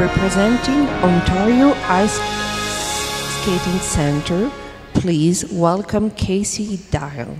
Representing Ontario Ice Skating Centre, please welcome Kaycee Dial.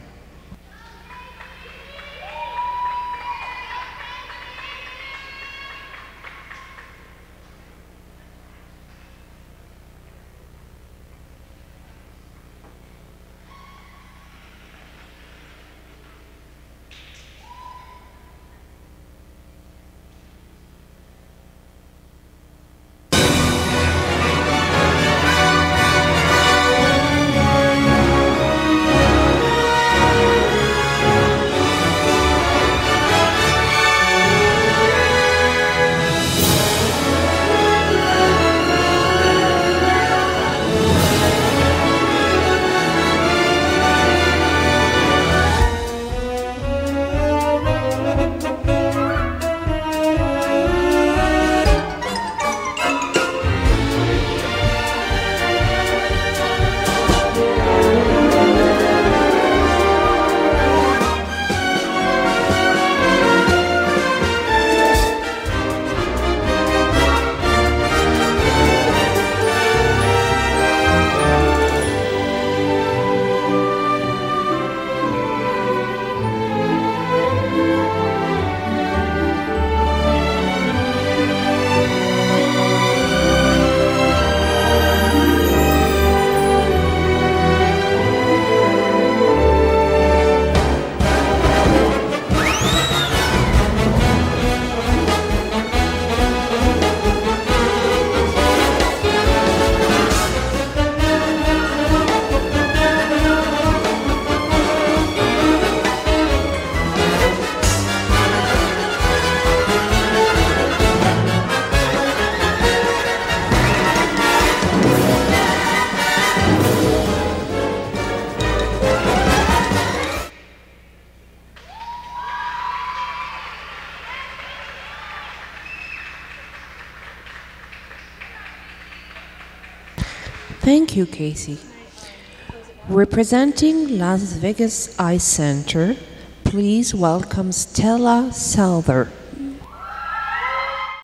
Thank you, Kaycee. Representing Las Vegas Ice Center, please welcome Stella Souther.